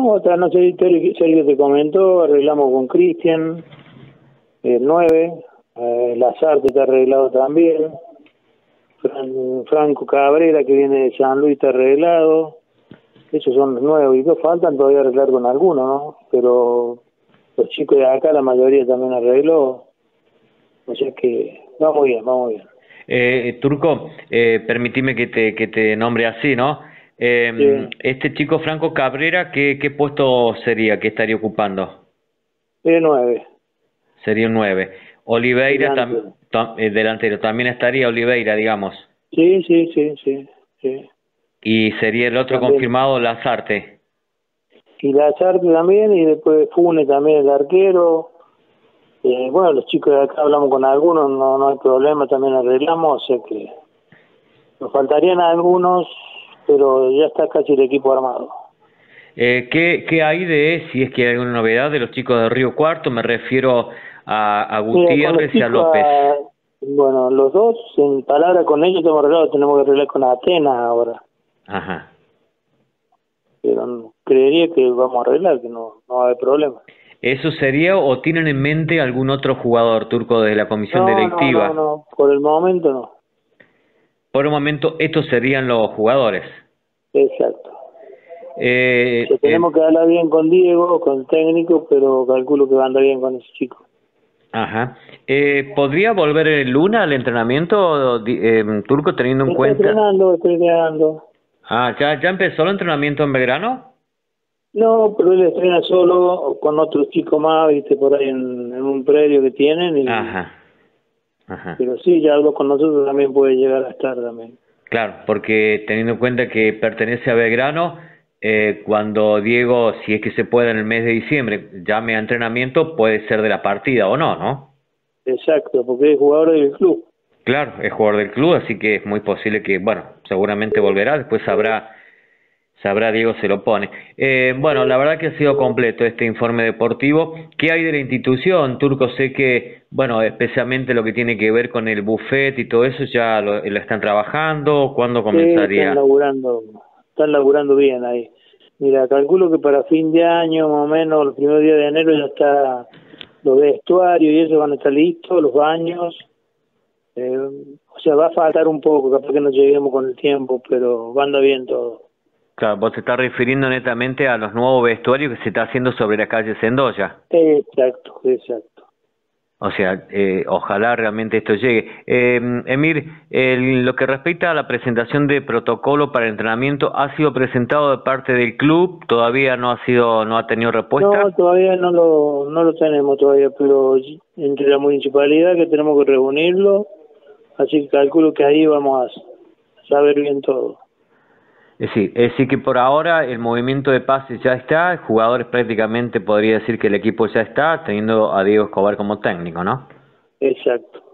Otra, no sé, Sergio te comentó, arreglamos con Cristian, el 9, eh, Lazarte está arreglado también, Franco Cabrera que viene de San Luis está arreglado, esos son los nuevos y dos faltan todavía arreglar con algunos, ¿no? Pero los chicos de acá la mayoría también arregló, o sea que vamos bien, vamos bien. Eh, Turco, eh, permitime que te, que te nombre así, ¿no? Eh, Este chico Franco Cabrera, ¿qué, ¿qué puesto sería, qué estaría ocupando? El 9. Sería un 9. Oliveira, eh, delantero, también estaría Oliveira, digamos. Sí, sí, sí, sí. sí. Y sería el otro confirmado, Lazarte. Y Lazarte también, y después Fune también, el arquero. Eh, bueno, los chicos de acá hablamos con algunos, no, no hay problema, también arreglamos, o sea que nos faltarían algunos, pero ya está casi el equipo armado. Eh, ¿qué, ¿Qué hay de, si es que hay alguna novedad, de los chicos de Río Cuarto? Me refiero a, a Gutiérrez y a López. bueno, los dos, en palabra con ellos tenemos arreglado, tenemos que arreglar con Atenas ahora. Ajá. Pero creería que vamos a arreglar, que no, no va a haber problema. ¿Eso sería o tienen en mente algún otro jugador turco de la comisión directiva? No, no, no, por el momento no. Por el momento estos serían los jugadores. Exacto. Eh, tenemos que hablar bien con Diego, con el técnico, pero calculo que va a andar bien con ese chico. Ajá. Eh, ¿Podría volver Luna al entrenamiento eh, turco teniendo en cuenta? Estoy entrenando, estoy entrenando. Ah, ¿ya, ¿ya empezó el entrenamiento en Belgrano? No, pero él estrena solo con otros chicos más, viste, por ahí en, un predio que tienen. Y, Ajá. Ajá. Pero sí, ya hablo con nosotros, también puede llegar a estar también. Claro, porque teniendo en cuenta que pertenece a Belgrano, eh, cuando Diego, si es que se puede en el mes de diciembre, llame a entrenamiento, puede ser de la partida o no, ¿no? Exacto, porque es jugador del club. Claro, es jugador del club, así que es muy posible que, bueno, seguramente volverá, después sabrá, sabrá Diego se lo pone. Eh, bueno, la verdad que ha sido completo este informe deportivo. ¿Qué hay de la institución? Turco, sé que, bueno, especialmente lo que tiene que ver con el buffet y todo eso, ¿ya lo, están trabajando? ¿Cuándo comenzaría? están laburando, están laburando bien ahí. Mira, calculo que para fin de año, más o menos, el primer día de enero ya está los vestuarios y eso van a estar listos, los baños eh, o sea, va a faltar un poco, capaz que no lleguemos con el tiempo, pero va anda bien todo. Claro, vos te estás refiriendo netamente a los nuevos vestuarios que se está haciendo sobre la calle Sendoya. Exacto, exacto. O sea, eh, ojalá realmente esto llegue. Eh, Emir, lo que respecta a la presentación de protocolo para entrenamiento, ¿ha sido presentado de parte del club? ¿Todavía no ha sido, no ha tenido respuesta? No, todavía no lo, no lo tenemos todavía, pero entre la municipalidad que tenemos que reunirlo, Así que calculo que ahí vamos a saber bien todo. Es decir, es decir, que por ahora el movimiento de pases ya está, jugadores prácticamente podría decir que el equipo ya está, teniendo a Diego Escobar como técnico, ¿no? Exacto.